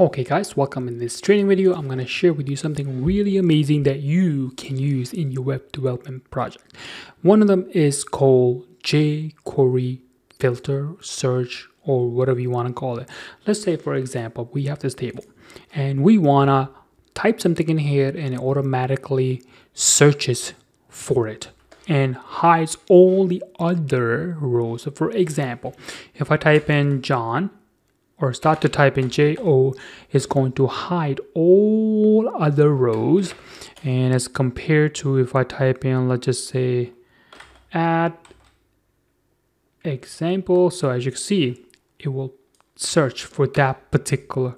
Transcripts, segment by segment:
Okay guys, welcome in this training video. I'm going to share with you something really amazing that you can use in your web development project. One of them is called jQuery filter, search, or whatever you want to call it. Let's say for example, we have this table and we want to type something in here and it automatically searches for it and hides all the other rows. So for example, if I type in John or start to type in JO is going to hide all other rows. And as compared to if I type in let's just say add example. So as you can see it will search for that particular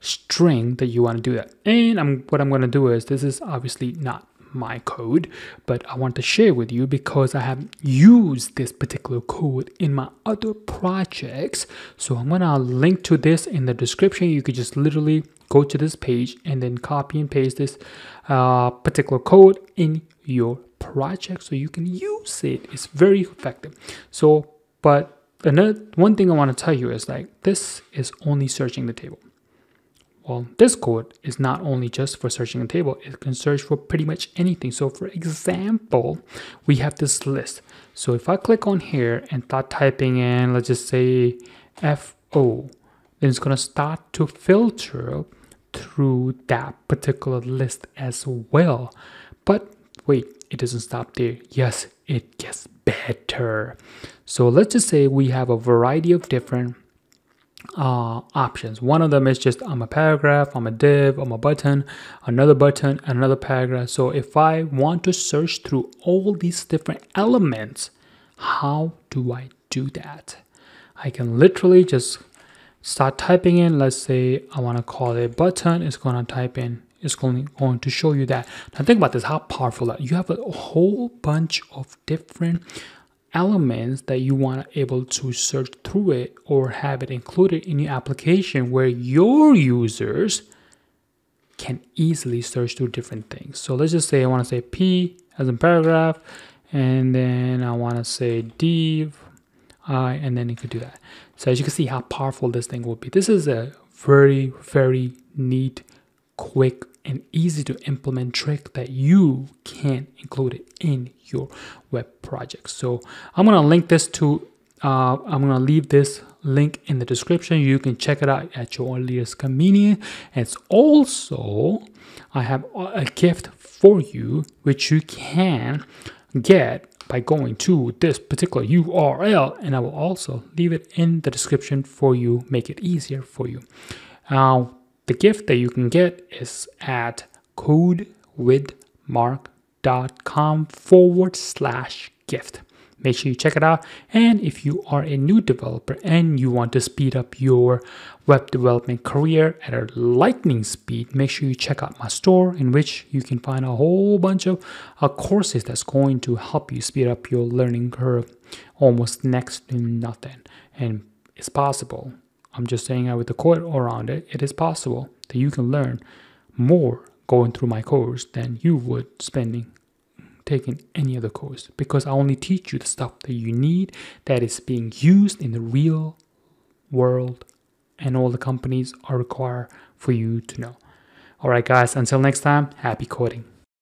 string that you want to do that. And I'm what I'm going to do is this is obviously not my code, but I want to share with you because I have used this particular code in my other projects. So I'm gonna link to this in the description. You could just literally go to this page and then copy and paste this uh, particular code in your project so you can use it. It's very effective. So, but another one thing I want to tell you is like this is only searching the table. Well, this code is not only just for searching a table, it can search for pretty much anything. So for example, we have this list. So if I click on here and start typing in, let's just say FO, then it's gonna start to filter through that particular list as well. But wait, it doesn't stop there. Yes, it gets better. So let's just say we have a variety of different uh, options. One of them is just I'm a paragraph, I'm a div, I'm a button, another button, another paragraph. So if I want to search through all these different elements, how do I do that? I can literally just start typing in, let's say I want to call it button, it's going to type in, it's going, going to show you that. Now think about this, how powerful that you have a whole bunch of different elements that you want to able to search through it or have it included in your application where your users can easily search through different things. So let's just say I want to say P as in paragraph, and then I want to say div, I, and then you could do that. So as you can see how powerful this thing will be. This is a very, very neat, quick, and easy to implement trick that you can include it in your web project. So I'm gonna link this to, uh, I'm gonna leave this link in the description. You can check it out at your earliest convenience. And it's also, I have a gift for you, which you can get by going to this particular URL and I will also leave it in the description for you, make it easier for you. Now, the gift that you can get is at codewithmark.com forward slash gift. Make sure you check it out. And if you are a new developer and you want to speed up your web development career at a lightning speed, make sure you check out my store in which you can find a whole bunch of uh, courses that's going to help you speed up your learning curve almost next to nothing. And it's possible I'm just saying that with the code around it, it is possible that you can learn more going through my course than you would spending taking any other course because I only teach you the stuff that you need that is being used in the real world and all the companies are required for you to know. All right, guys, until next time, happy coding.